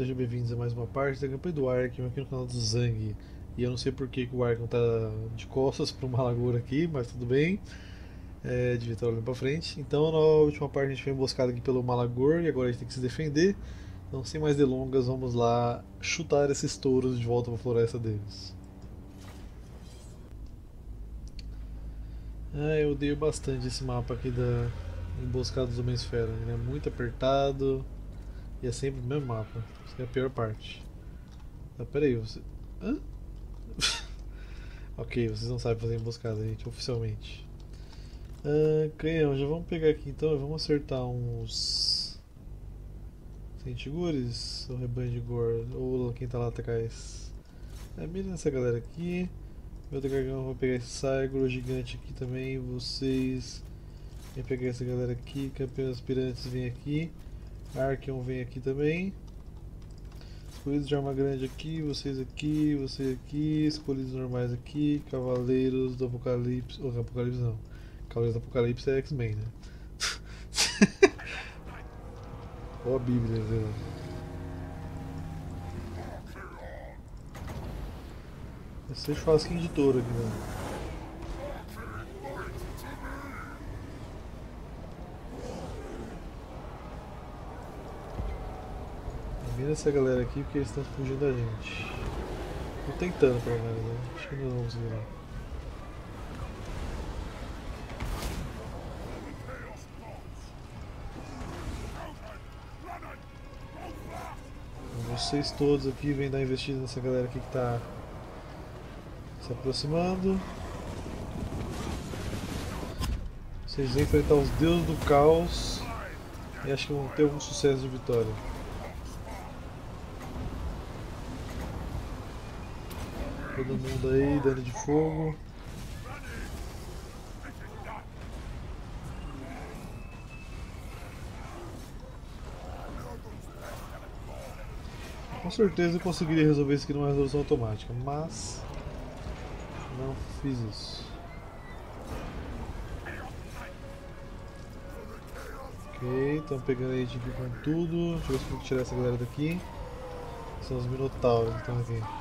Sejam bem-vindos a mais uma parte da campanha do Arkham aqui no canal do Zang. E eu não sei porque que o Arkham tá de costas para uma lagoa aqui, mas tudo bem. É, devia estar olhando para frente. Então, na última parte, a gente foi emboscado aqui pelo Malagor e agora a gente tem que se defender. Então, sem mais delongas, vamos lá chutar esses touros de volta para a floresta deles. Ah, eu odeio bastante esse mapa aqui da emboscada dos Homens-Fera. Ele é muito apertado e é sempre o mesmo mapa. Isso é a pior parte. Ah, peraí, você. Hã? ok, vocês não sabem fazer emboscada, gente, oficialmente. Ah, canhão, já vamos pegar aqui então vamos acertar uns. Sentigures ou rebanho de Gor? Ou quem tá lá atrás? É, mira nessa galera aqui. Meu dragão vai pegar esse Cygro gigante aqui também. Vocês. Vem pegar essa galera aqui. Campeões aspirantes vem aqui. Archeon vem aqui também. Escolhidos de arma grande aqui, vocês aqui, você aqui, escolhidos normais aqui, Cavaleiros do Apocalipse. Oh, Apocalipse não. Cavaleiros do Apocalipse é X-Men, né? Ó a Bíblia, viu? Esse é churrasquinho de touro aqui, né? Mira essa galera aqui porque eles estão fugindo da gente. Tô tentando pelo menos, né? Acho que não vamos virar. Vocês todos aqui vêm dar investida nessa galera aqui que está se aproximando. Vocês vão enfrentar os deuses do caos e acho que vão ter algum sucesso de vitória. Todo mundo aí, dano de fogo. Com certeza eu conseguiria resolver isso aqui numa resolução automática, mas não fiz isso. Ok, estão pegando a gente aqui com tudo. Deixa eu ver se eu tirar essa galera daqui. São os minotauros que estão aqui.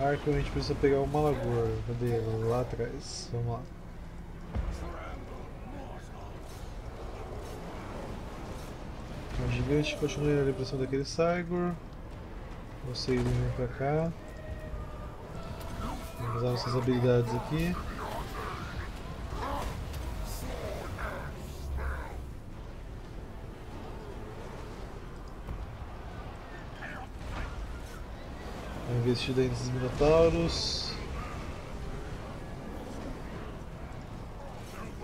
Arco a gente precisa pegar o Malagor. Cadê? Lá atrás. Vamos lá. O gigante continua na impressão daquele Cygor. Vocês vêm pra cá. Vamos usar nossas habilidades aqui. Investir daí nesses minotauros.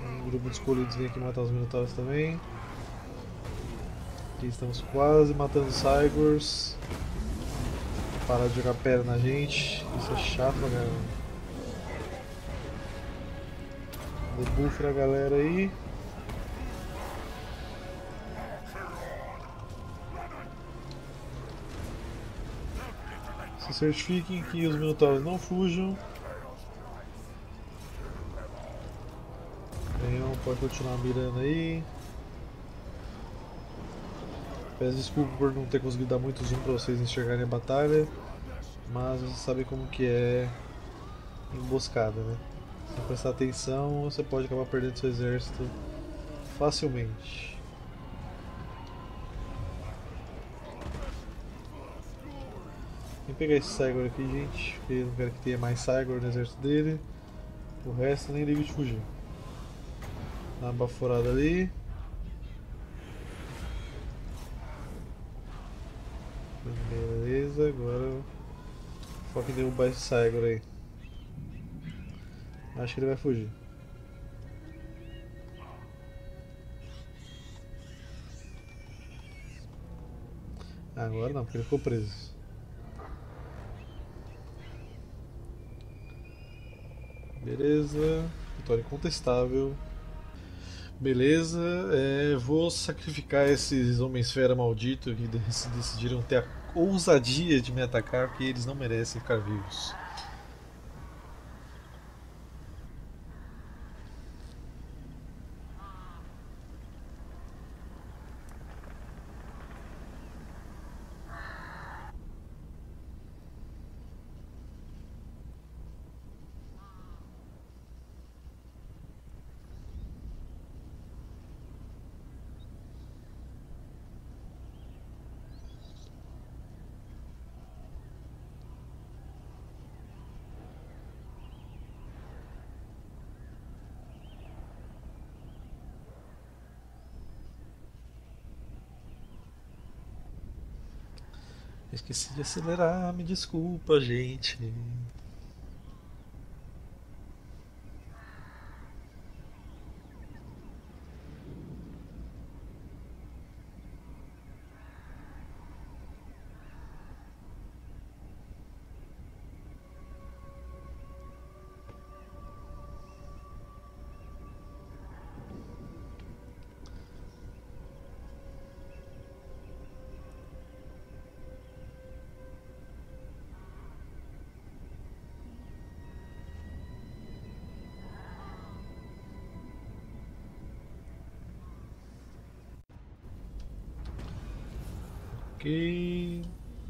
Um grupo de escolhidos vem aqui matar os minotauros também. Aqui estamos quase matando os Cygors. Parar de jogar pedra na gente. Isso é chato caramba. Debuff a galera aí. Certifiquem que os minotauros não fujam. Canhão pode continuar mirando aí. Peço desculpa por não ter conseguido dar muito zoom para vocês enxergarem a batalha, mas vocês sabem como que é emboscada, né? Se prestar atenção, você pode acabar perdendo seu exército facilmente. Vem pegar esse Cygor aqui, gente, porque eu não quero que tenha mais Cygor no exército dele. O resto nem ligo de fugir. Dá uma baforada ali. Beleza, agora foca em derrubar esse Cygor aí. Acho que ele vai fugir. Agora não, porque ele ficou preso. Beleza, vitória incontestável. Beleza, é, vou sacrificar esses homens-fera malditos que decidiram ter a ousadia de me atacar, porque eles não merecem ficar vivos. Esqueci de acelerar, me desculpa, gente.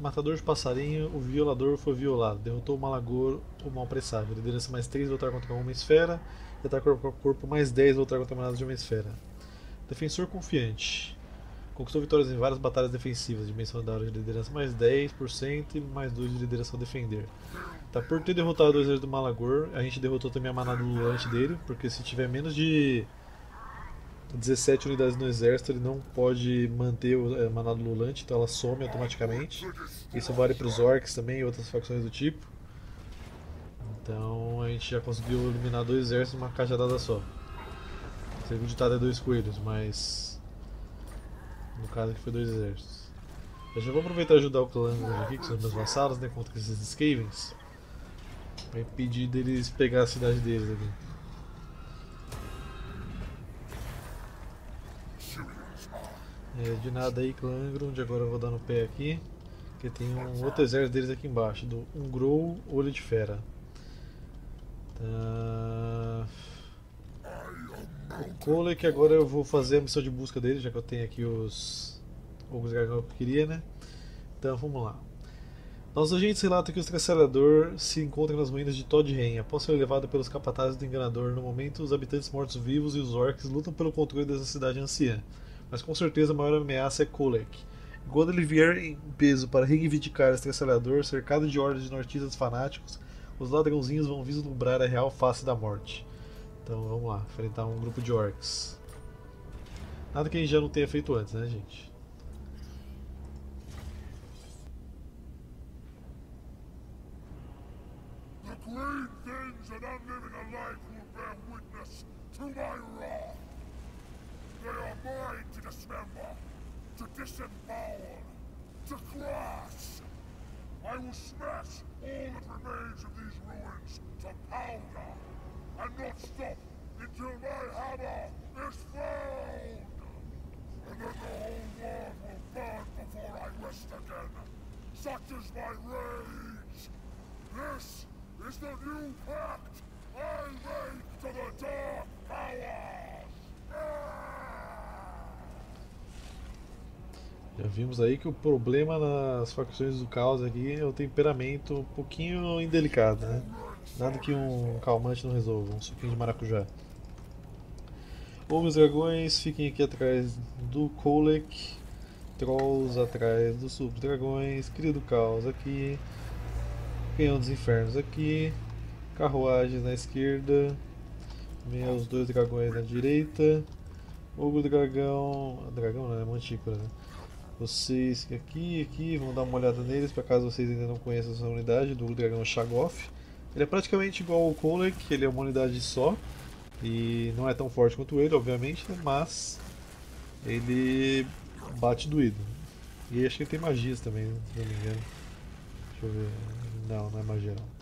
Matador de passarinho, o violador foi violado. Derrotou o Malagor, o mal presságio. Liderança mais 3, lutar contra uma esfera. E ataque corpo a corpo mais 10, lutar contra manada de uma esfera. Defensor confiante. Conquistou vitórias em várias batalhas defensivas. Dimensão da hora de liderança mais 10% e mais 2 de liderança ao defender. Tá, por ter derrotado o exército do Malagor, a gente derrotou também a manada lulante dele. Porque se tiver menos de 17 unidades no exército, ele não pode manter o é, manado lulante, então ela some automaticamente. Isso vale para os orcs também e outras facções do tipo. Então a gente já conseguiu eliminar dois exércitos numa cajadada só. Segundo ditado é dois coelhos, mas no caso aqui foi dois exércitos. Eu já vou aproveitar e ajudar o clã aqui, que são meus vassalos, né, contra esses Skavens. Vai impedir deles pegar a cidade deles aqui. É, de nada aí, Clangro, onde agora eu vou dar no pé aqui. Que tem um outro exército deles aqui embaixo, do Ungrow Olho de Fera. Tá... O Cole que agora eu vou fazer a missão de busca dele, já que eu tenho aqui os ogros gargão que eu queria, né? Então vamos lá. Nossos agentes relatam que o Estraçalhador se encontra nas ruínas de Todren. Após ser levado pelos capatazes do Enganador, no momento os habitantes mortos-vivos e os orcs lutam pelo controle dessa cidade anciã mas com certeza a maior ameaça é Kolek. Quando ele vier em peso para reivindicar este acelerador, cercado de hordas de nortistas fanáticos, os ladrãozinhos vão vislumbrar a real face da morte. Então vamos lá, enfrentar um grupo de orcs. Nada que a gente já não tenha feito antes, né, gente? The green things and unliving alive will bear witness to my disembowel, to crush. I will smash all that remains of these ruins to powder, and not stop until my hammer is found. Já vimos aí que o problema nas facções do caos aqui é o temperamento um pouquinho indelicado, né? Nada que um calmante não resolva, um suquinho de maracujá. Ogros dragões fiquem aqui atrás do Kolek, Trolls atrás dos subdragões, Cria do Caos aqui, Canhão dos Infernos aqui, Carruagens na esquerda, meus dois dragões na direita, Ogro dragão. Dragão não, é mantícora, né? Vocês aqui aqui vão dar uma olhada neles, para caso vocês ainda não conheçam essa unidade do dragão Shagoth. Ele é praticamente igual ao Kolek, ele é uma unidade só. E não é tão forte quanto ele, obviamente, né? mas ele bate doído. E acho que ele tem magias também, se não me engano. Deixa eu ver. Não, não é magia não.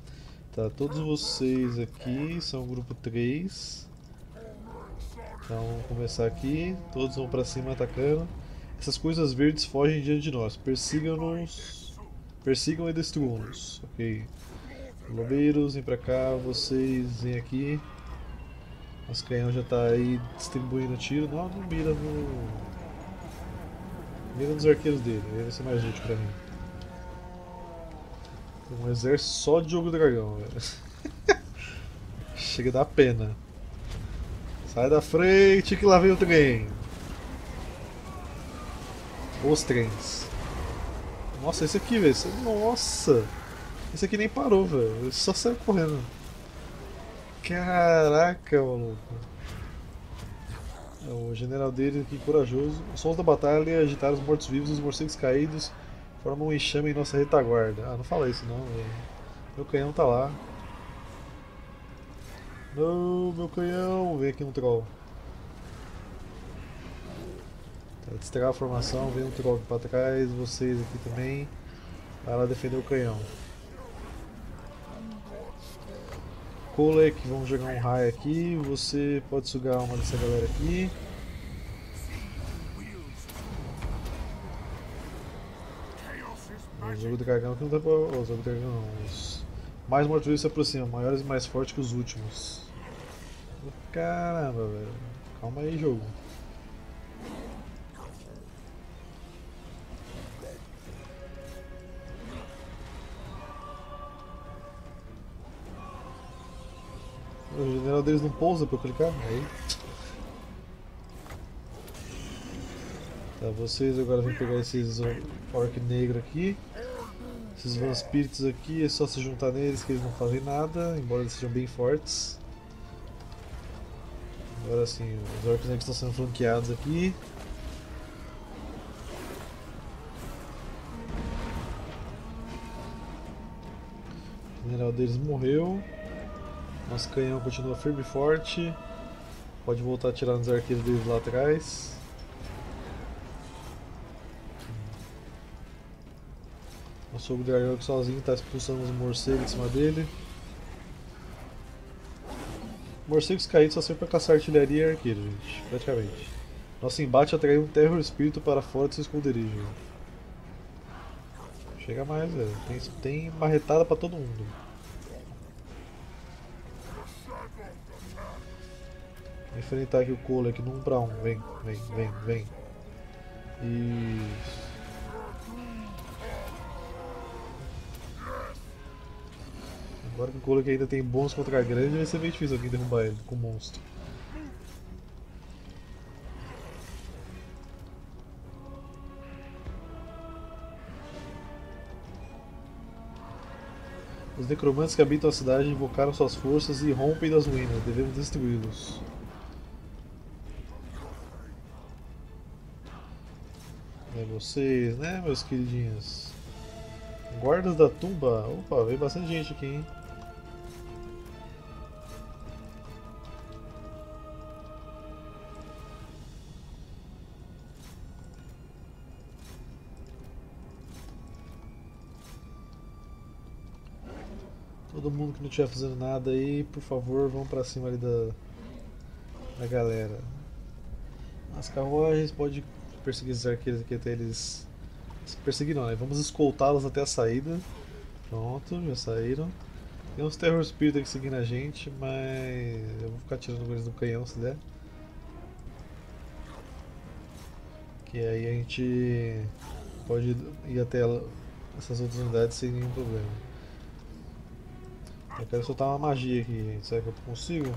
Tá, todos vocês aqui são grupo 3. Então vamos começar aqui. Todos vão pra cima atacando. Essas coisas verdes fogem diante de nós. Persigam-nos. Persigam e destruam-nos. Ok. Lobeiros, vem pra cá. Vocês vêm aqui. Nosso canhão já tá aí distribuindo tiro. Não, não mira no. Mira nos arqueiros dele. Aí vai ser mais útil pra mim. Um exército só de jogo dragão, velho. Chega a dar pena. Sai da frente que lá vem o trem. Os trens. Nossa, esse aqui, velho. Nossa! Esse aqui nem parou, velho. Ele só saiu correndo. Caraca, maluco. É o general dele aqui, corajoso. Os sons da batalha agitaram os mortos-vivos os morcegos caídos Forma um enxame em nossa retaguarda. Ah, não fala isso não, velho. Meu canhão tá lá. Não, meu canhão! Vem aqui um troll. Tá, destragar a formação, vem um troll pra trás, vocês aqui também. Vai lá defender o canhão. Kolek, vamos jogar um raio aqui. Você pode sugar uma dessa galera aqui. O jogo do dragão que não dá pra. O jogo do dragão não. Os mais mortos se aproximam, maiores e mais fortes que os últimos. Caramba, velho. Calma aí, jogo. O general deles não pousa pra eu clicar? Aí. Tá, vocês agora vão pegar esses orc negro aqui. Esses vampiritos aqui, é só se juntar neles que eles não fazem nada, embora eles sejam bem fortes. Agora sim, os orcs negros estão sendo flanqueados aqui. O general deles morreu. Nosso canhão continua firme e forte. Pode voltar a atirar nos arqueiros deles lá atrás. O sogro dragão sozinho está expulsando os morcegos de cima dele. Morcegos caídos só servem para caçar artilharia e arqueiro, gente, praticamente. Nosso embate atraiu um terror espírito para fora do seu esconderijo. Chega mais, velho. Tem, tem marretada para todo mundo. Enfrentar aqui o Cole aqui no 1 para 1. Vem, vem, vem, vem. Isso. Agora que o Cole ainda tem bons contra a grande, vai ser meio difícil alguém derrubar ele com o monstro. Os necromantes que habitam a cidade invocaram suas forças e rompem das ruínas. Devemos destruí-los. É vocês, né, meus queridinhos? Guardas da tumba. Opa, veio bastante gente aqui, hein? Todo mundo que não estiver fazendo nada aí, por favor, vão pra cima ali da, da galera. As carruagens pode perseguir esses arqueiros aqui até eles. Perseguir não, né? Vamos escoltá-los até a saída. Pronto, já saíram. Tem uns Terror Spirit aqui seguindo a gente, mas eu vou ficar tirando eles do canhão se der. Que aí a gente pode ir até essas outras unidades sem nenhum problema. Eu quero soltar uma magia aqui, será que eu consigo?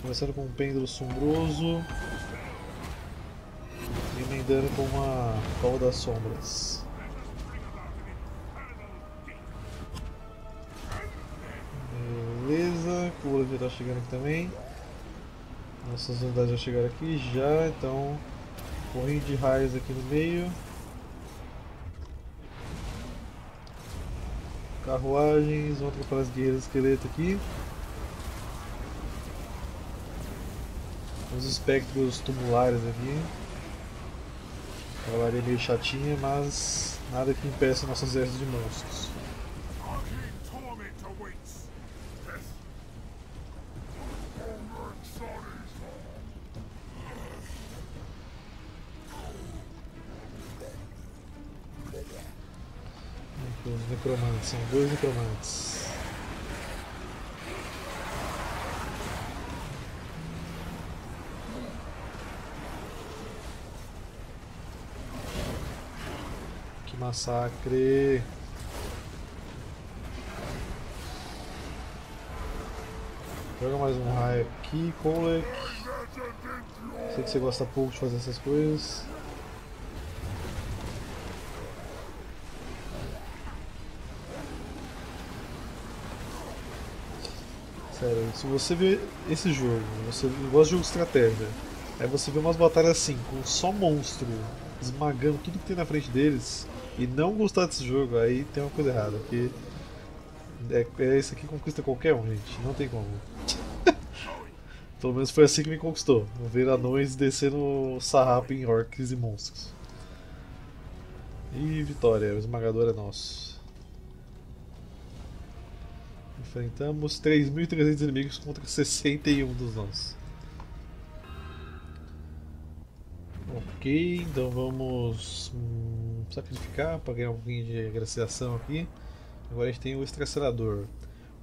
Começando com um pêndulo sombroso e emendando com uma cova das sombras. Beleza, Cura já está chegando aqui também. Nossas unidades já chegaram aqui já, então corrente de raios aqui no meio. Carruagens, vamos atrapalhar as guerreiras esqueleto aqui. Os espectros tumulares aqui. Cavalaria meio chatinha, mas nada que impeça nosso exército de monstros. Os necromantes, são dois necromantes. Massacre! Joga mais um raio aqui, Kolek. Sei que você gosta pouco de fazer essas coisas. Sério, se você vê esse jogo, você gosta de jogo de estratégia, aí você vê umas batalhas assim, com só monstro, esmagando tudo que tem na frente deles e não gostar desse jogo, aí tem uma coisa errada, porque é, é esse aqui conquista qualquer um, gente, não tem como. Pelo menos foi assim que me conquistou, ver anões descendo sarrapo em orcs e monstros. E vitória, o esmagador é nosso. Enfrentamos 3.300 inimigos contra 61 dos nossos. Ok, então vamos hum, sacrificar para ganhar um pouquinho de agraciação aqui. Agora a gente tem o estracelador.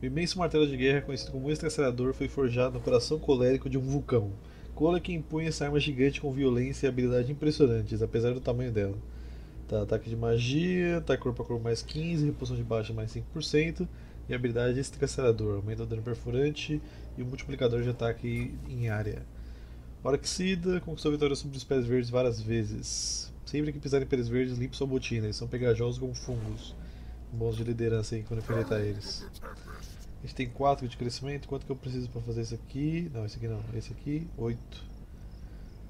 O imenso martelo de guerra, conhecido como estracelador, foi forjado no coração colérico de um vulcão. Cole impunha essa arma gigante com violência e habilidade impressionantes, apesar do tamanho dela. Tá, ataque de magia, ataque corpo a corpo mais 15, repulsão de baixa mais 5% e habilidade estracelador, aumenta o dano perfurante e o multiplicador de ataque em área. Orexida conquistou vitória sobre os pés verdes várias vezes. Sempre que pisar em pés verdes, limpe sua botina, eles são pegajosos como fungos. Bons de liderança aí quando enfrentar eles. A gente tem 4 de crescimento, quanto que eu preciso para fazer isso aqui? Não, esse aqui não, esse aqui, 8.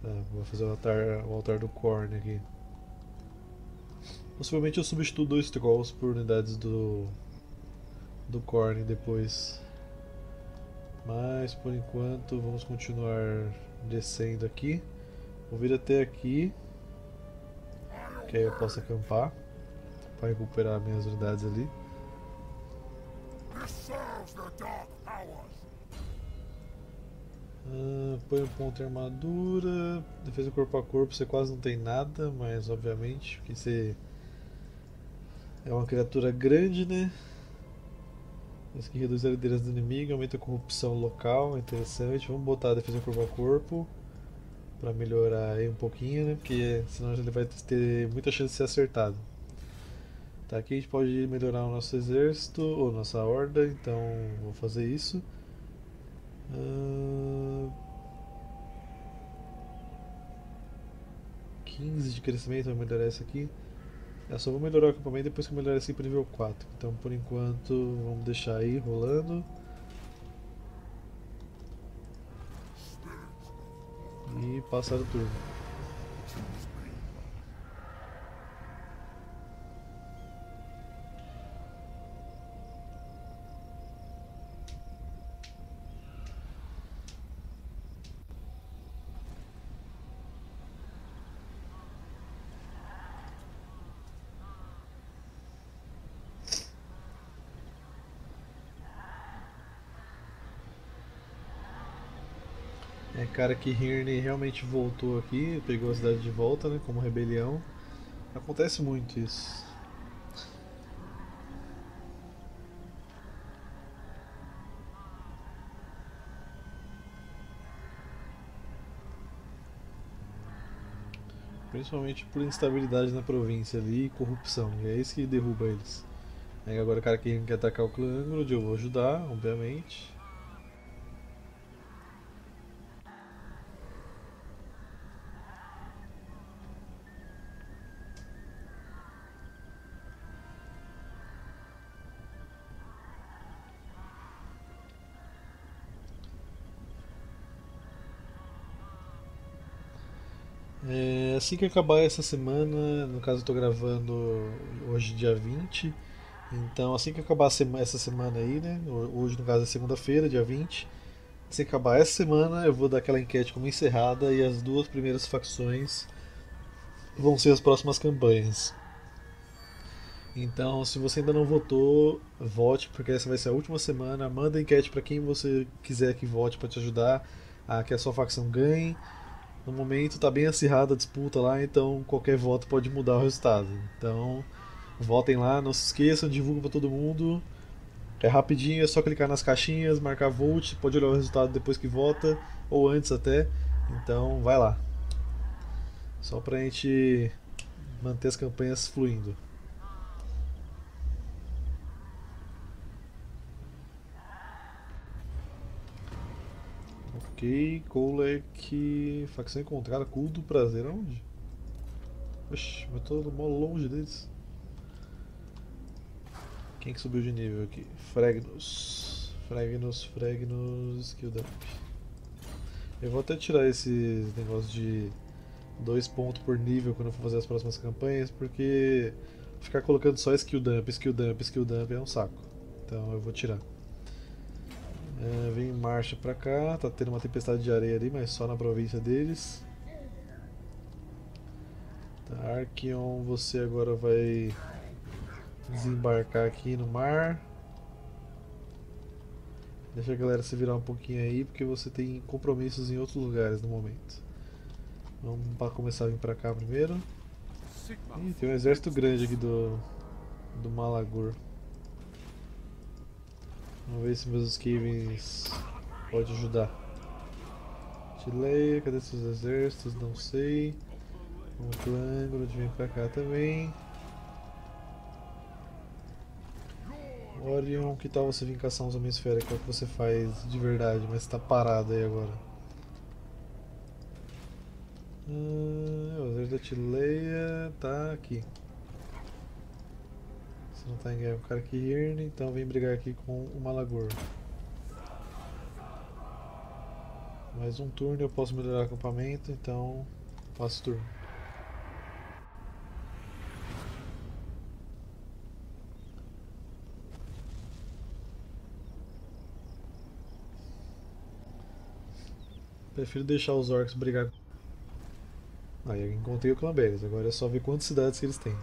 Tá, vou fazer o altar, o altar do Korn aqui. Possivelmente eu substituo dois Trolls por unidades do, do Korn depois. Mas por enquanto vamos continuar descendo aqui. Vou vir até aqui. Que aí eu posso acampar. Para recuperar minhas unidades ali. Ah, põe um ponto em armadura. Defesa corpo a corpo você quase não tem nada, mas obviamente porque você é uma criatura grande, né? Isso que reduz a liderança do inimigo, aumenta a corrupção local, interessante. Vamos botar a defesa corpo a corpo para melhorar aí um pouquinho, né? Porque senão ele vai ter muita chance de ser acertado. Tá, aqui a gente pode melhorar o nosso exército ou nossa horda, então vou fazer isso. Uh... 15 de crescimento, vai melhorar essa aqui. Eu só vou melhorar o acampamento depois que eu melhorar esse nível 4. Então por enquanto vamos deixar aí rolando. E passar o turno. Cara que Hirne realmente voltou aqui, pegou a cidade de volta, né, como rebelião. Acontece muito isso. Principalmente por instabilidade na província ali e corrupção. E é isso que derruba eles. Aí agora o cara que quer atacar o clã Angrod, eu vou ajudar, obviamente. Assim que acabar essa semana, no caso eu tô gravando hoje dia 20, então assim que acabar essa semana aí, né? Hoje no caso é segunda-feira, dia 20. Se acabar essa semana, eu vou dar aquela enquete como encerrada e as duas primeiras facções vão ser as próximas campanhas. Então, se você ainda não votou, vote, porque essa vai ser a última semana. Manda enquete para quem você quiser que vote para te ajudar a que a sua facção ganhe. No momento está bem acirrada a disputa lá, então qualquer voto pode mudar o resultado. Então votem lá, não se esqueçam, divulguem para todo mundo. É rapidinho, é só clicar nas caixinhas, marcar vote, pode olhar o resultado depois que vota, ou antes até. Então vai lá. Só pra gente manter as campanhas fluindo. Ok, Kolek. Facção encontrada, culto do prazer. Aonde? Oxi, eu tô mó longe deles. Quem que subiu de nível aqui? Fragnos. Fragnos, Fragnos, skill dump. Eu vou até tirar esse negócio de dois pontos por nível quando eu for fazer as próximas campanhas, porque ficar colocando só skill dump, skill dump, skill dump é um saco. Então eu vou tirar. É, vem em marcha pra cá, tá tendo uma tempestade de areia ali, mas só na província deles. Tá, Archeon, você agora vai desembarcar aqui no mar. Deixa a galera se virar um pouquinho aí, porque você tem compromissos em outros lugares no momento. Vamos para começar a vir pra cá primeiro. Ih, tem um exército grande aqui do, do Malagur. Vamos ver se meus Skavens pode ajudar. Tileia, cadê seus exércitos? Não sei. Vamos pro Angrod, vem pra cá também. Orion, que tal você vir caçar uns homens? Que é o que você faz de verdade, mas tá parado aí agora. Ah, o exército da Tileia tá aqui. Não tá em guerra com o cara aqui, então vem brigar aqui com o Malagor. Mais um turno eu posso melhorar o acampamento, então faço turno. Prefiro deixar os orcs brigar. Aí eu encontrei o Clamberes, agora é só ver quantas cidades que eles têm.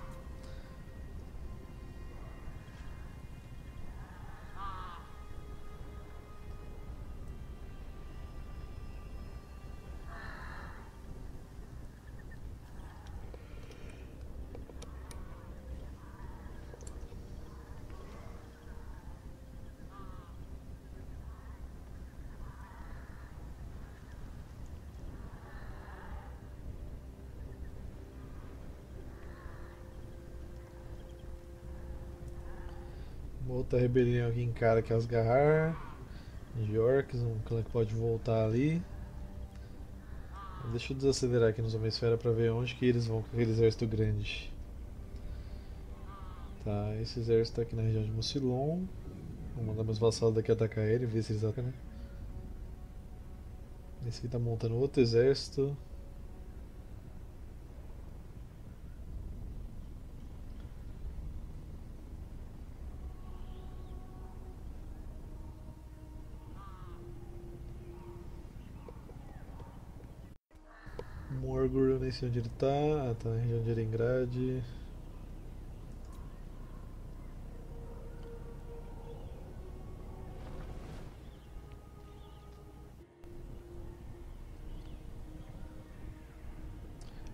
Outra rebelião aqui em cara que é Asgarrar. Yorks, um clã que pode voltar ali. Deixa eu desacelerar aqui nos Homem-Esfera pra ver onde que eles vão com aquele exército grande. Tá, esse exército tá aqui na região de Mucilon. Vou mandar meus vassalos daqui atacar ele, ver se eles atacam. Esse aqui tá montando outro exército. Eu sei onde ele tá. Ah, tá na região de Erengrad.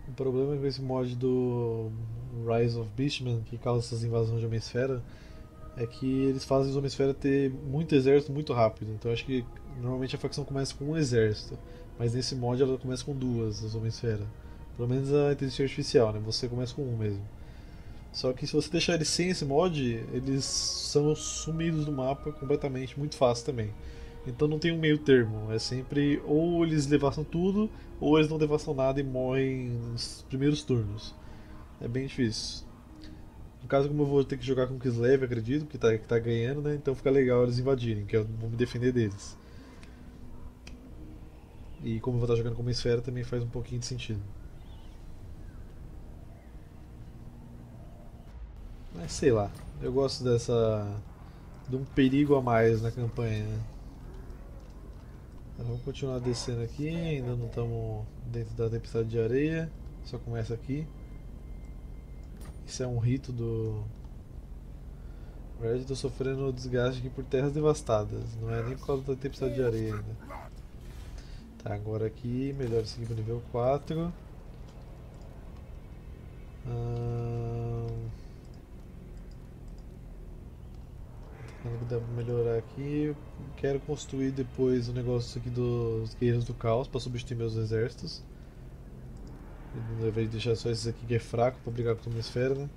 O problema com esse mod do Rise of Beastmen, que causa essas invasões de Homem-Esfera, é que eles fazem os Homem-Esfera ter muito exército muito rápido. Então acho que normalmente a facção começa com um exército. Mas nesse mod ela começa com duas, as Homem-Esfera. Pelo menos a inteligência artificial, né? Você começa com um mesmo. Só que se você deixar eles sem esse mod, eles são sumidos do mapa completamente, muito fácil também. Então não tem um meio termo, é sempre ou eles devassam tudo, ou eles não devassam nada e morrem nos primeiros turnos. É bem difícil. No caso, como eu vou ter que jogar com o Kislev, acredito, que tá, que tá ganhando, né? Então fica legal eles invadirem, que eu vou me defender deles. E como eu vou estar jogando como esfera também faz um pouquinho de sentido. Mas sei lá, eu gosto dessa. de um perigo a mais na campanha. Né? Então, vamos continuar descendo aqui, ainda não estamos dentro da tempestade de areia, só começa aqui. Isso é um rito do. Na verdade, estou sofrendo desgaste aqui por terras devastadas, não é nem por causa da tempestade de areia ainda. Tá, agora aqui, melhor seguir para nível 4. Hum... que dá pra melhorar aqui. Quero construir depois o negócio aqui dos guerreiros do caos para substituir meus exércitos. Ao invés de deixar só esses aqui que é fraco para brigar com a esfera, né?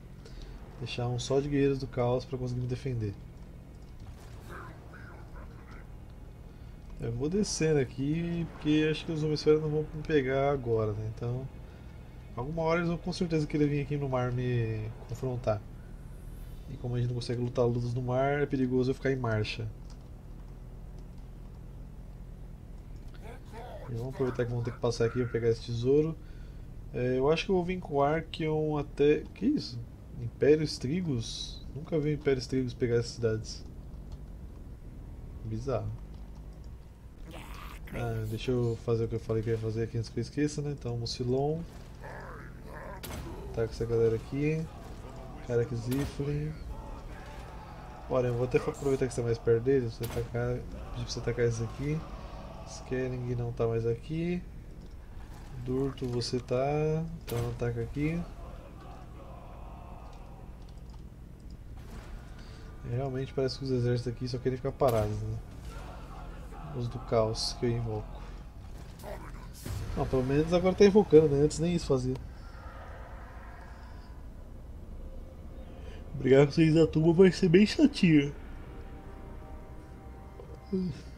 Deixar um só de guerreiros do caos para conseguir me defender. Eu vou descendo aqui, porque acho que os homens-esferas não vão me pegar agora, né? Então, alguma hora eles vão com certeza querer vir aqui no mar me confrontar. E como a gente não consegue lutar lutas no mar, é perigoso eu ficar em marcha. E vamos aproveitar que vamos ter que passar aqui para pegar esse tesouro. É, eu acho que eu vou vir com Archeon até. Que isso? Império Strigos? Nunca vi Império Strigos pegar essas cidades. Bizarro. Ah, deixa eu fazer o que eu falei que eu ia fazer aqui antes que eu esqueça, né? Então, Mucilon. Tá com essa galera aqui. Cara que Ziflin. Olha, eu vou até aproveitar que você tá mais perto dele. Você tacar, pedir pra você tacar esses aqui. Skering não tá mais aqui. Durto você tá. Então ataca aqui. Realmente parece que os exércitos aqui só querem ficar parados, né? Os do caos que eu invoco. Não, pelo menos agora tá invocando, né? Antes nem isso fazia. Brigar com vocês da turma vai ser bem chatinho.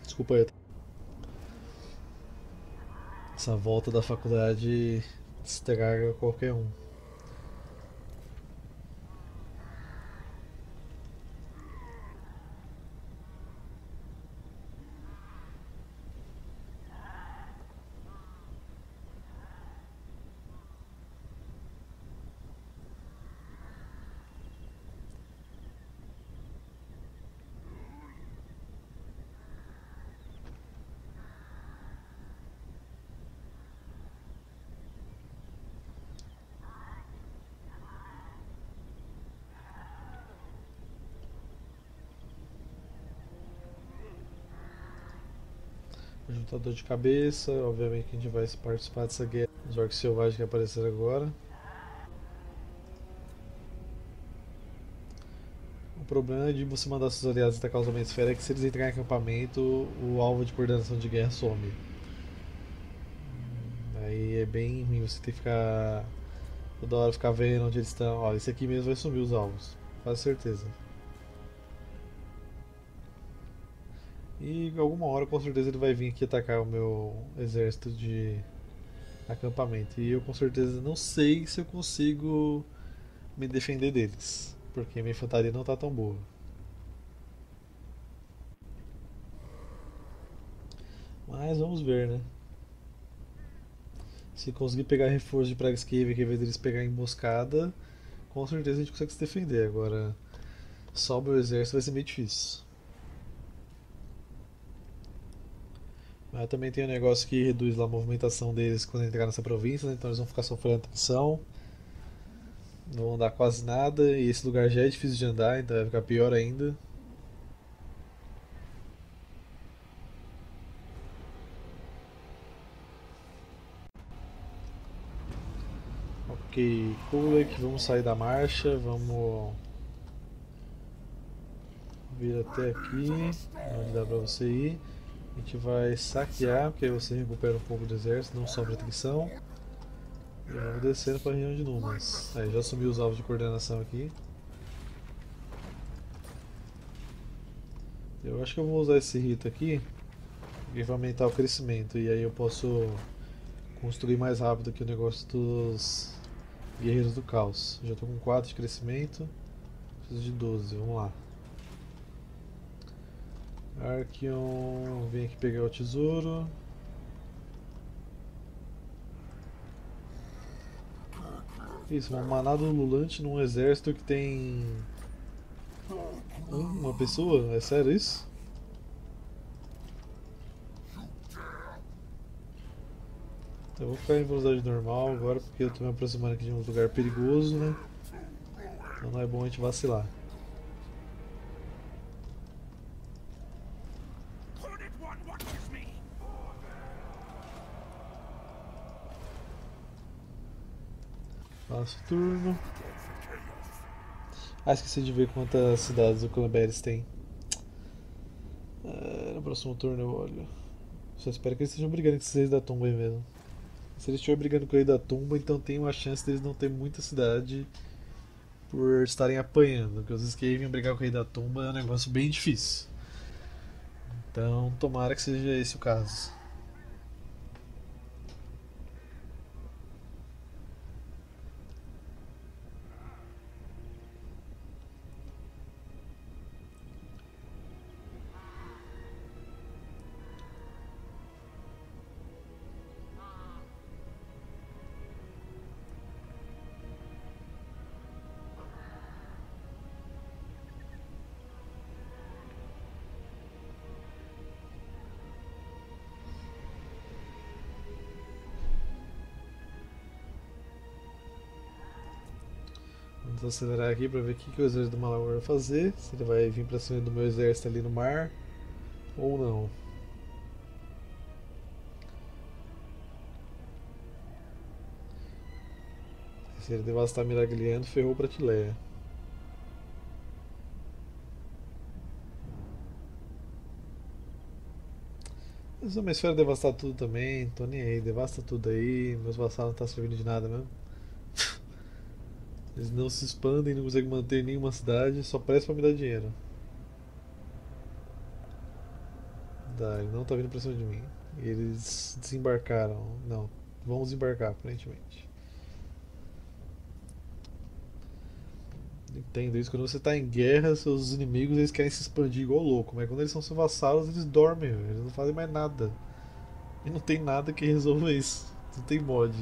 Desculpa aí. Essa volta da faculdade estraga qualquer um. Juntar dor de cabeça, obviamente que a gente vai participar dessa guerra. Os orcs selvagens que apareceram agora. O problema de você mandar seus aliados atacar os homens esfera é que se eles entrarem em acampamento, o alvo de coordenação de guerra some. Aí é bem ruim você ter que ficar toda hora ficar vendo onde eles estão. Ó, esse aqui mesmo vai sumir os alvos, quase certeza. E alguma hora com certeza ele vai vir aqui atacar o meu exército de acampamento. E eu com certeza não sei se eu consigo me defender deles. Porque minha infantaria não está tão boa. Mas vamos ver, né? Se conseguir pegar reforço de Praga Escape que ao invés deles pegar emboscada, com certeza a gente consegue se defender. Agora, só o meu exército vai ser meio difícil. Mas também tem um negócio que reduz lá a movimentação deles quando entrar nessa província, né? então eles vão ficar sofrendo tensão. Não vão andar quase nada, e esse lugar já é difícil de andar, então vai ficar pior ainda. Ok, Kulek, vamos sair da marcha, vamos vir até aqui, onde dá pra você ir. A gente vai saquear, porque você recupera um pouco do exército, não sobra atenção. E vamos descendo para a região de Numas. Aí já sumiu os alvos de coordenação aqui. Eu acho que eu vou usar esse rito aqui, porque vai aumentar o crescimento. E aí eu posso construir mais rápido aqui o negócio dos guerreiros do caos. Já estou com 4 de crescimento, preciso de 12, vamos lá. Archeon vem aqui pegar o tesouro. Isso, uma manada ululante num exército que tem. uma pessoa? É sério isso? Então, vou ficar em velocidade normal agora porque eu estou me aproximando aqui de um lugar perigoso, né? Então não é bom a gente vacilar. Passo turno. Ah, esqueci de ver quantas cidades o Clamberes tem. É, no próximo turno eu olho. Só espero que eles estejam brigando com esses da tumba aí mesmo. Se eles estiverem brigando com o rei da tumba, então tem uma chance deles não ter muita cidade por estarem apanhando. Porque os Skaven brigar com o rei da tumba é um negócio bem difícil. Então tomara que seja esse o caso. Vamos acelerar aqui para ver o que, que o exército do Malagor vai fazer. Se ele vai vir para cima do meu exército ali no mar ou não. Se ele devastar Miragliano, ferrou para Tileia. Mas uma esfera devastar tudo também, tô nem aí, devasta tudo aí, meus vassalos não tá servindo de nada mesmo. Eles não se expandem, não conseguem manter nenhuma cidade, só prestam pra me dar dinheiro. Dá, ele não tá vindo pra cima de mim. Eles desembarcaram. Não, vão desembarcar aparentemente. Entendo isso. Quando você está em guerra, seus inimigos eles querem se expandir igual louco. Mas quando eles são seus vassalos, eles dormem. Eles não fazem mais nada. E não tem nada que resolva isso. Não tem mod.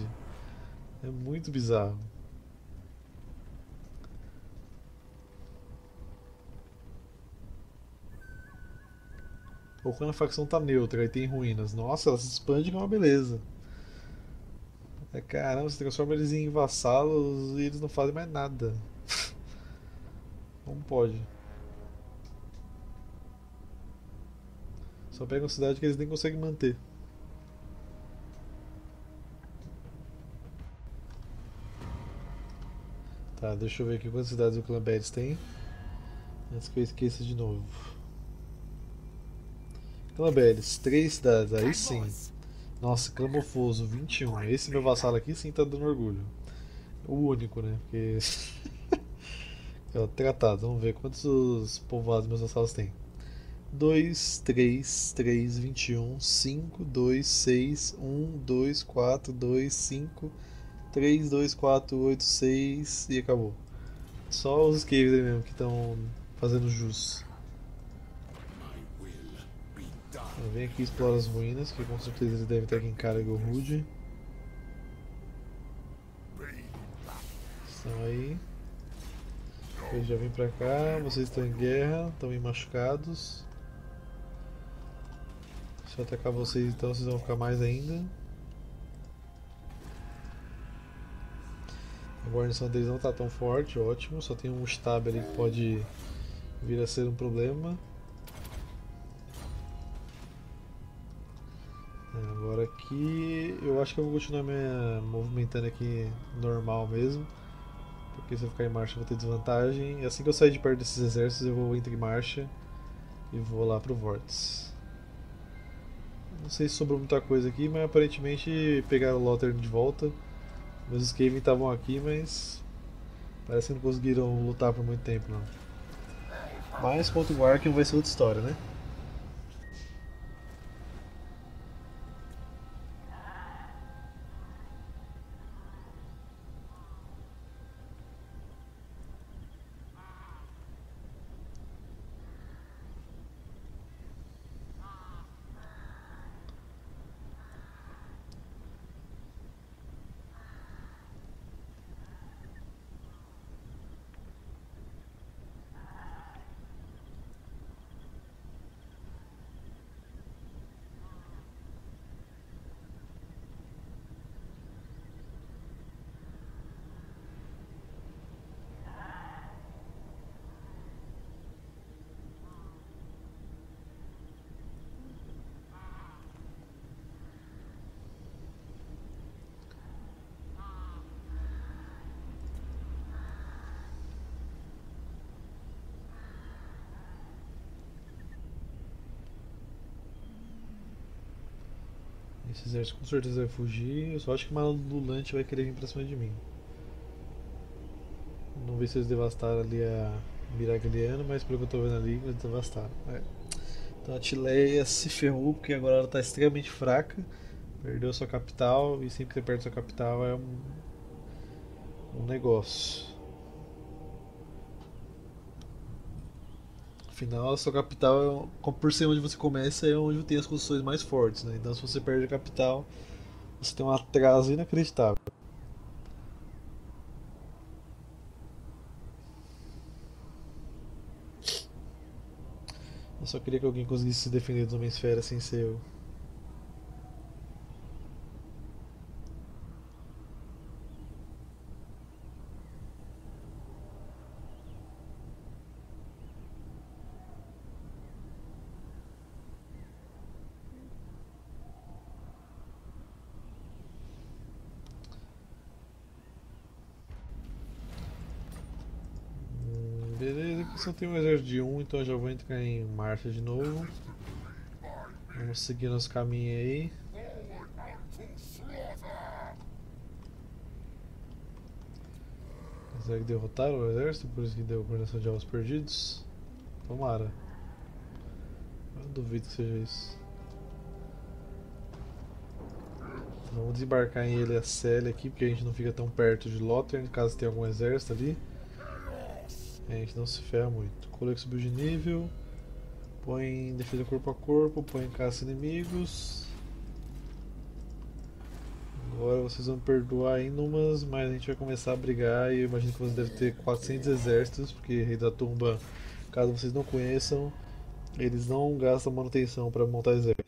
É muito bizarro. Ou quando a facção tá neutra e tem ruínas. Nossa, ela se expande que é uma beleza. É, caramba, você transforma eles em vassalos e eles não fazem mais nada. Como pode? Só pega uma cidade que eles nem conseguem manter. Tá, deixa eu ver aqui quantas cidades o Beres tem. Antes que eu esqueça de novo. Clã Beres, 3 cidades, aí sim. Nossa, Clamofoso, 21. Esse meu vassalo aqui sim tá dando orgulho. O único, né? Porque. É, tratado, vamos ver quantos povoados meus vassalos têm. 2, 3, 3, 21, 5, 2, 6, 1, 2, 4, 2, 5, 3, 2, 4, 8, 6 e acabou. Só os caves aí mesmo que estão fazendo jus. Eu venho aqui explorar as ruínas, que com certeza eles devem ter aqui em Cargo Rude. Estão aí. Eles já vêm pra cá, vocês estão em guerra, estão em machucados. Se eu atacar vocês então vocês vão ficar mais ainda. A guarnição deles não está tão forte, ótimo, só tem um stab ali que pode vir a ser um problema. É, agora aqui eu acho que eu vou continuar me movimentando aqui normal mesmo. Porque se eu ficar em marcha eu vou ter desvantagem. E assim que eu sair de perto desses exércitos eu vou entre marcha e vou lá pro Vortex. Não sei se sobrou muita coisa aqui, mas aparentemente pegaram o Lothern de volta. Meus Skaven estavam aqui, mas parece que não conseguiram lutar por muito tempo não. Mas contra o Arkham vai ser outra história, né? Esse exército com certeza vai fugir. Eu só acho que o Malulante vai querer vir pra cima de mim. Não vi se eles devastaram ali a Miragliano, mas pelo que eu tô vendo ali, eles devastaram. É. Então a Tileia se ferrou porque agora ela tá extremamente fraca. Perdeu sua capital e sempre que você perde sua capital é um, um negócio. Afinal, a sua capital, é por ser onde você começa, é onde tem as construções mais fortes, né? Então, se você perde a capital, você tem um atraso inacreditável. Eu só queria que alguém conseguisse se defender de uma esfera sem ser eu. Só tem um exército de um, então eu já vou entrar em marcha de novo. Vamos seguir nosso caminho aí. Será que derrotaram o exército? Por isso que deu coordenação de alvos perdidos? Tomara. Eu duvido que seja isso. Vamos desembarcar em ele a Célia aqui, porque a gente não fica tão perto de Lothar, caso tenha algum exército ali. A gente não se ferra muito. Cole subiu de nível. Põe defesa corpo a corpo, põe caça inimigos. Agora vocês vão perdoar Inumas, mas a gente vai começar a brigar e eu imagino que vocês devem ter 400 exércitos, porque Rei da Tumba, caso vocês não conheçam, eles não gastam manutenção para montar exército.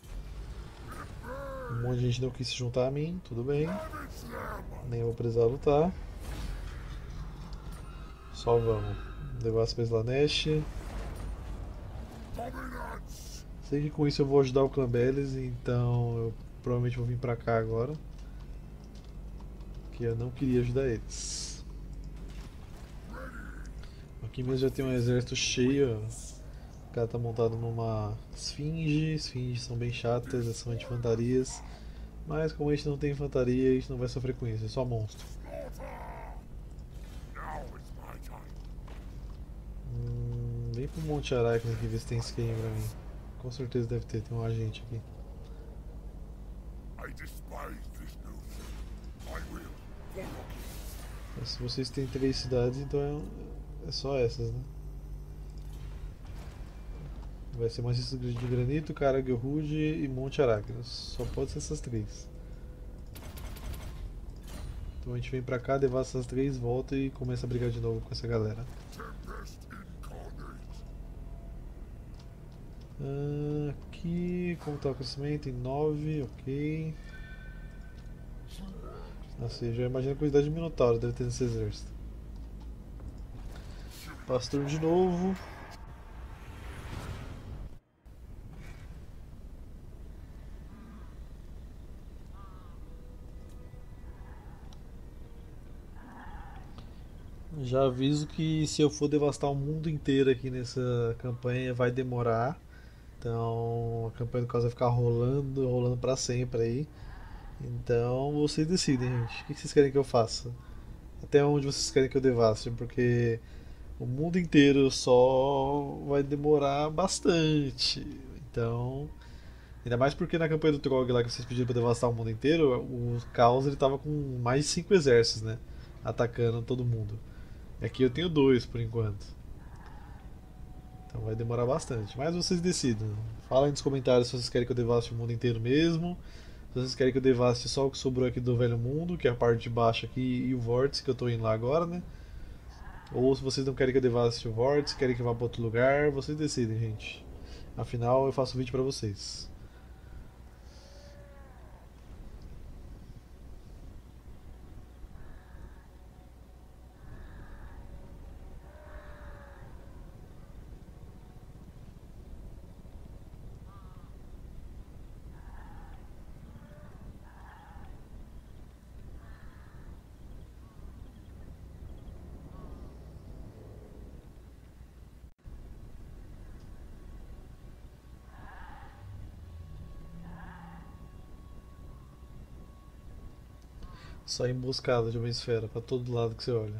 Um monte de gente não quis se juntar a mim, tudo bem. Nem vou precisar lutar. Só vamos. Levar as coisas Lanesh. Sei que com isso eu vou ajudar o Clambeles, então eu provavelmente vou vir pra cá agora. Que eu não queria ajudar eles. Aqui mesmo já tem um exército cheio. O cara tá montado numa esfinge. Esfinges são bem chatas, são infantarias. Mas como a gente não tem infantaria, a gente não vai sofrer com isso, é só monstro. Pro Monte Aracne aqui ver se tem skin pra mim. Com certeza deve ter, tem um agente aqui. Mas se vocês têm três cidades, então é, é só essas, né? Vai ser maciço de granito, Karagrude e Monte Aracnos. Só pode ser essas três. Então a gente vem pra cá, devasta essas três, volta e começa a brigar de novo com essa galera. Uh, aqui, como está o crescimento? Em 9, ok. Assim, já imagina a quantidade de Minotauro deve ter nesse exército. Pastor de novo. Já aviso que se eu for devastar o mundo inteiro aqui nessa campanha vai demorar. Então a campanha do caso vai ficar rolando, rolando para sempre aí. Então vocês decidem, gente. O que vocês querem que eu faça? Até onde vocês querem que eu devaste? Porque o mundo inteiro só vai demorar bastante. Então. Ainda mais porque na campanha do Trog lá que vocês pediram pra devastar o mundo inteiro, o Caos ele tava com mais de 5 exércitos, né? Atacando todo mundo. Aqui eu tenho dois por enquanto. Então vai demorar bastante. Mas vocês decidem. Falem nos comentários se vocês querem que eu devaste o mundo inteiro mesmo. Se vocês querem que eu devaste só o que sobrou aqui do Velho Mundo, que é a parte de baixo aqui, e o Vórtice, que eu estou indo lá agora, né? Ou se vocês não querem que eu devaste o Vórtice, querem que eu vá para outro lugar, vocês decidem, gente. Afinal, eu faço vídeo para vocês. Só emboscada de uma esfera para todo lado que você olha.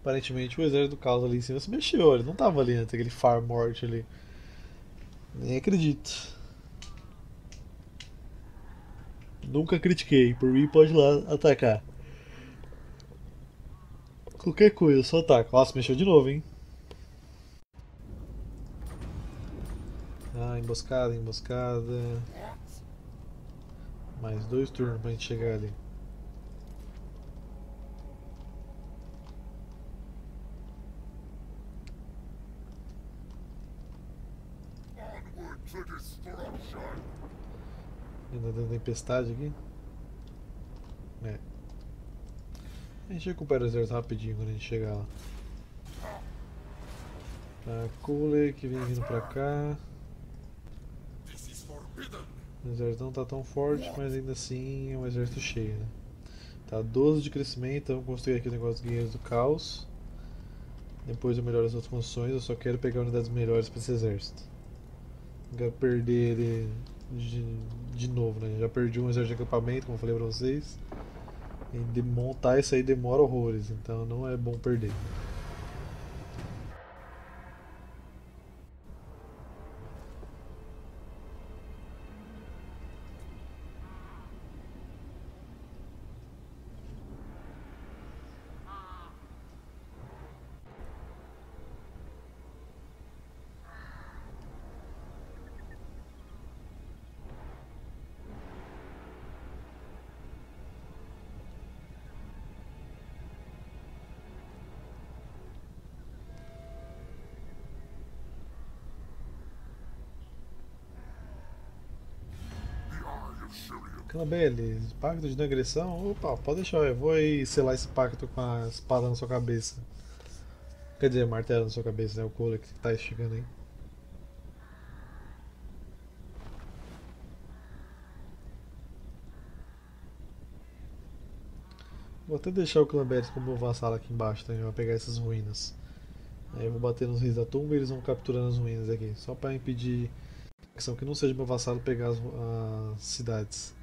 Aparentemente o exército do caos ali em cima se mexeu, ele não tava ali antes, aquele far morte ali. Nem acredito. Nunca critiquei, por mim pode ir lá atacar. Qualquer coisa, só ataca. Nossa, mexeu de novo, hein? Ah, emboscada, emboscada. Mais dois turnos pra gente chegar ali. Ainda dando tempestade aqui. É. A gente recupera o exército rapidinho quando a gente chegar lá. Tá, Cooler que vem vindo pra cá. O exército não está tão forte, mas ainda assim é um exército cheio. Né? Tá 12 de crescimento, vamos construir aqui o negócio dos guerreiros do caos. Depois eu melhoro as outras funções, eu só quero pegar unidades melhores para esse exército. Não quero perder ele de, de novo, né? Já perdi um exército de acampamento, como eu falei pra vocês. E de montar isso aí demora horrores, então não é bom perder. Canabelle, pacto de não agressão? Opa, pode deixar, eu vou aí selar esse pacto com a espada na sua cabeça. Quer dizer, martelo na sua cabeça, né? O Cole que tá chegando aí. Vou até deixar o Clamberes como vassalo aqui embaixo também, vai pegar essas ruínas. Aí eu vou bater nos reis da tumba e eles vão capturando as ruínas aqui, só para impedir que não seja meu vassalo pegar as, as cidades.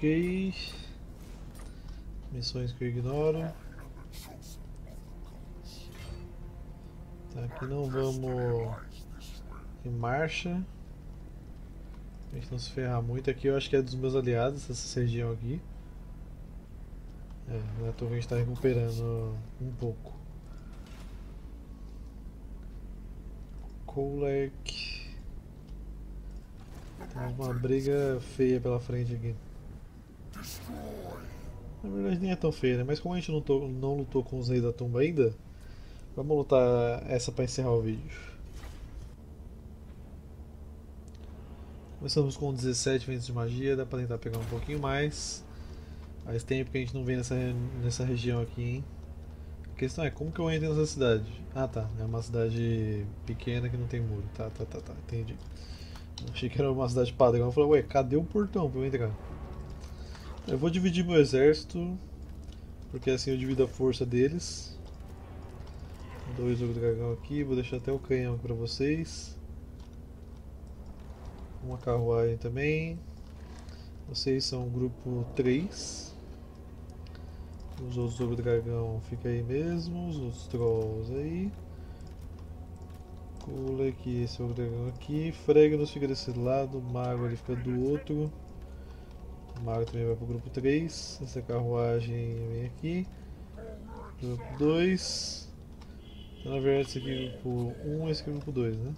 Ok. Missões que eu ignoro. Tá, aqui não vamos em marcha. A gente não se ferrar muito. Aqui eu acho que é dos meus aliados, essa região aqui. É, não é a gente está recuperando um pouco. Kolek. Tem uma briga feia pela frente aqui. Na verdade nem é tão feia, né? Mas como a gente não, tô, não lutou com os reis da tumba ainda, vamos lutar essa para encerrar o vídeo. Começamos com 17 ventos de magia, dá pra tentar pegar um pouquinho mais. Faz tempo que a gente não vem nessa, nessa região aqui, hein? A questão é, como que eu entro nessa cidade? Ah tá, é uma cidade pequena que não tem muro. Tá, tá, tá, tá, entendi. Achei que era uma cidade padrão. Eu falei, ué, cadê o portão pra eu entrar? Eu vou dividir meu exército, porque assim eu divido a força deles. Dois do dragão aqui, vou deixar até o canhão para vocês. Uma carruagem também. Vocês são o grupo 3. Os outros do dragão ficam aí mesmo, os outros trolls aí. Pula aqui, esse é o dragão aqui. Fregnos fica desse lado, Mago ele fica do outro. O mago também vai para o grupo 3. Essa carruagem vem aqui. Grupo 2. Então, na verdade, esse aqui é grupo 1 e esse aqui é grupo 2, né?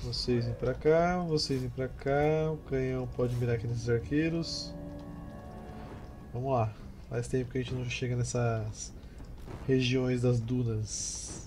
Vocês vêm pra cá, vocês vêm pra cá. O canhão pode mirar aqui nesses arqueiros. Vamos lá. Faz tempo que a gente não chega nessas regiões das dunas.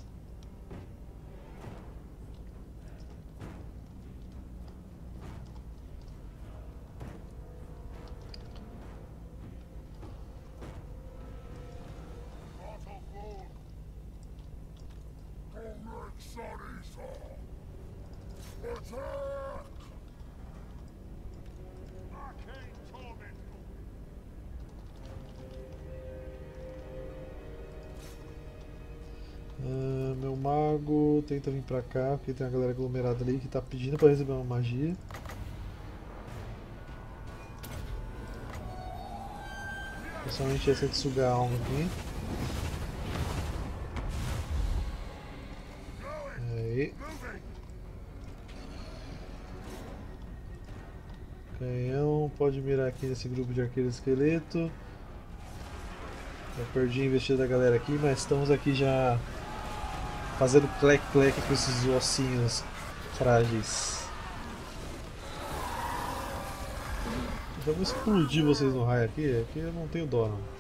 Mago tenta vir pra cá, porque tem uma galera aglomerada ali que tá pedindo pra receber uma magia. Principalmente essa de sugar a alma aqui. Aí. Canhão, pode mirar aqui nesse grupo de arqueiro esqueleto. Eu perdi a investida da galera aqui, mas estamos aqui já fazendo clec-clec com esses ossinhos frágeis. Eu vou explodir vocês no raio aqui, aqui eu não tenho dó não.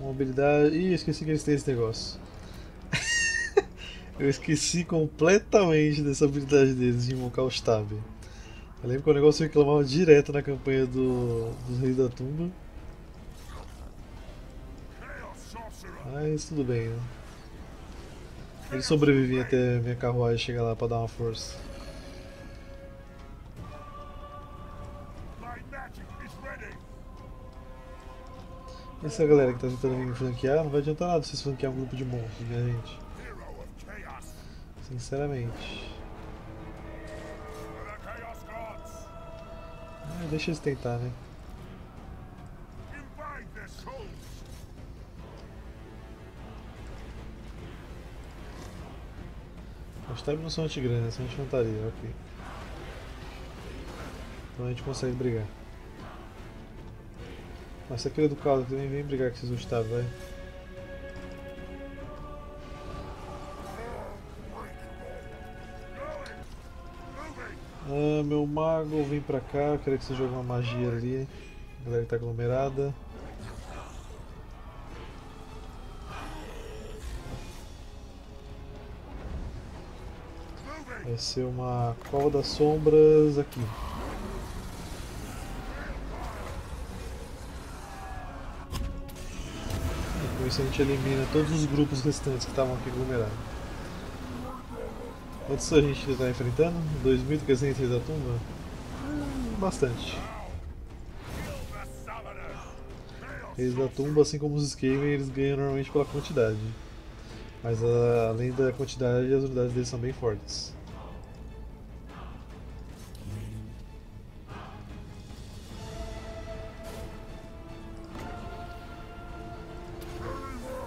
Mobilidade. Ih, esqueci que eles têm esse negócio. Eu esqueci completamente dessa habilidade deles de invocar o Stab. Eu lembro que o negócio reclamava direto na campanha do, dos Reis da Tumba. Mas tudo bem, né? Ele sobrevive até minha carruagem chegar lá pra dar uma força. Essa galera que tá tentando vir flanquear, não vai adiantar nada vocês flanquear um grupo de monstros, minha gente. Sinceramente. Ah, deixa eles tentar, né? Os tabs não são antigrandes, são infantaria, ok. Então a gente consegue brigar. Mas essa aqui do caos também vem brigar com esses Gustavo, vai. Mago, vem pra cá, eu quero que você jogue uma magia ali. A galera que tá aglomerada. Vai ser uma cova das sombras aqui. Com isso a gente elimina todos os grupos restantes que estavam aqui aglomerados. Quantos a gente está enfrentando? 2.300 da tumba? Hum, bastante. Eles da tumba, assim como os Skaven, eles ganham normalmente pela quantidade. Mas a, além da quantidade, as unidades deles são bem fortes.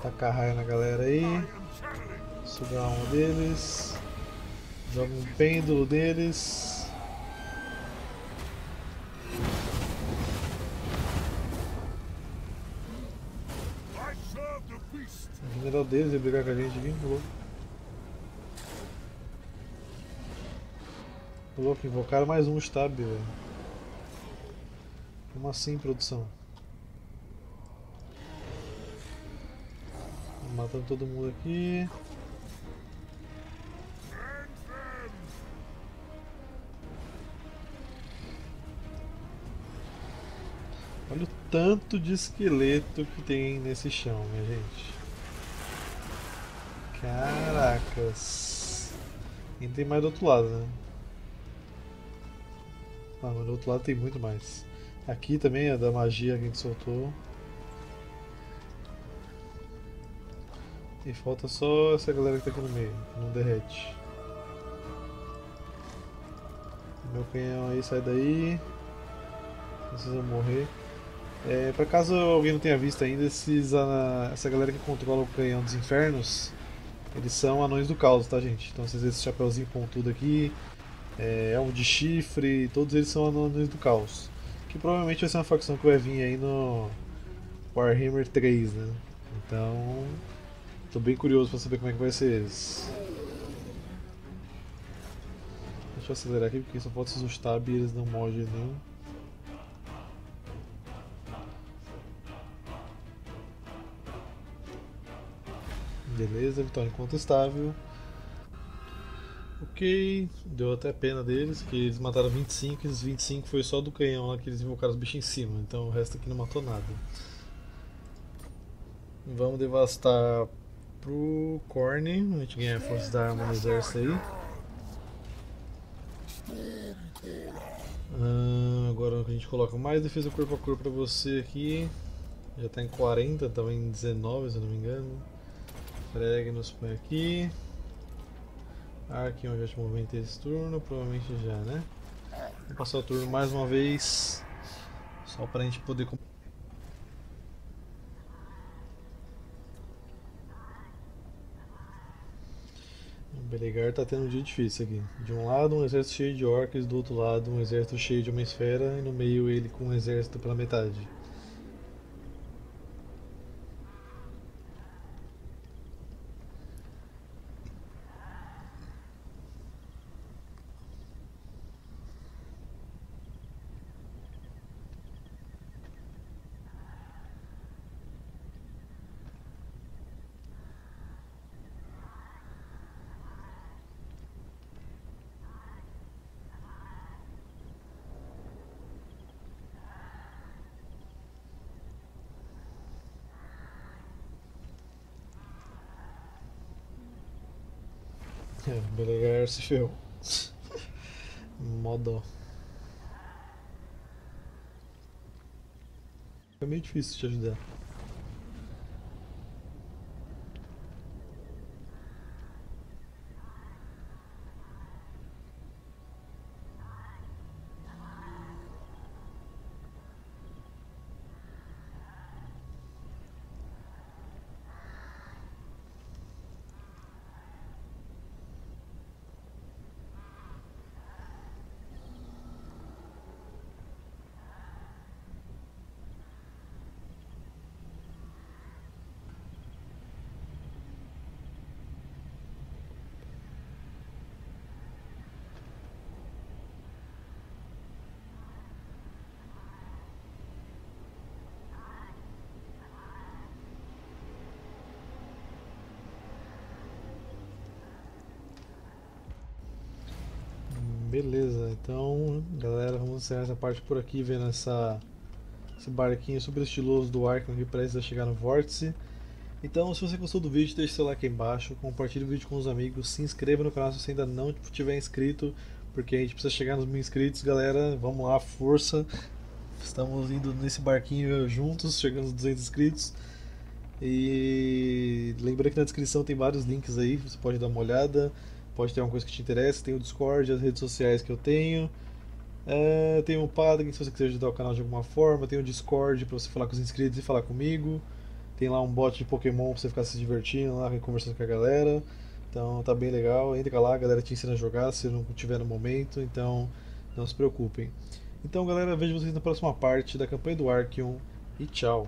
Tacar raio na galera aí. Sugar um deles. Joga um pêndulo deles. O general deles ia brigar com a gente, vim louco. Louco, invocaram mais um stab, velho. Como assim, produção? Matando todo mundo aqui. Tanto de esqueleto que tem nesse chão, minha gente. Caracas. E tem mais do outro lado, né? Ah, mas do outro lado tem muito mais. Aqui também é da magia que a gente soltou. E falta só essa galera que tá aqui no meio, não derrete. Meu canhão aí sai daí. Vocês vão morrer. É, por caso alguém não tenha visto ainda, esses, essa galera que controla o canhão dos infernos, eles são anões do caos, tá gente? Então vocês vê esse chapéuzinho pontudo aqui, é, elmo de chifre, todos eles são anões do caos. Que provavelmente vai ser uma facção que vai vir aí no Warhammer 3, né? Então, tô bem curioso para saber como é que vai ser eles. Deixa eu acelerar aqui porque só falta esses tab e eles não mordem nenhum. Beleza, vitória incontestável. Ok, deu até pena deles, que eles mataram 25, e esses 25 foi só do canhão lá que eles invocaram os bichos em cima, então o resto aqui não matou nada. Vamos devastar pro Corne, a gente ganha a força da arma no exército aí. Ah, agora a gente coloca mais defesa corpo a corpo pra você aqui. Já tá em 40, tava em 19 se eu não me engano. Freg nos põe aqui. Arquion já te movimentei esse turno, provavelmente já, né? Vou passar o turno mais uma vez. Só pra gente poder. Belegar tá tendo um dia difícil aqui. De um lado um exército cheio de orcs, do outro lado um exército cheio de uma esfera e no meio ele com um exército pela metade. É, Belegar se ferrou. Modo. Fica meio difícil te ajudar. Beleza, então galera, vamos encerrar essa parte por aqui, vendo essa, esse barquinho super estiloso do Arkham que precisa chegar no vórtice. Então, se você gostou do vídeo, deixe seu like aí embaixo, compartilhe o vídeo com os amigos, se inscreva no canal se você ainda não tiver inscrito, porque a gente precisa chegar nos mil inscritos, galera. Vamos lá, força! Estamos indo nesse barquinho juntos, chegando aos 200 inscritos. E lembra que na descrição tem vários links aí, você pode dar uma olhada pode ter alguma coisa que te interessa. Tem o Discord, as redes sociais que eu tenho. É, tem o Padre, se você quiser ajudar o canal de alguma forma. Tem o Discord para você falar com os inscritos e falar comigo. Tem lá um bot de Pokémon pra você ficar se divertindo lá, conversando com a galera. Então tá bem legal. Entra lá, a galera te ensina a jogar se não tiver no momento. Então não se preocupem. Então galera, vejo vocês na próxima parte da campanha do Arceon e tchau.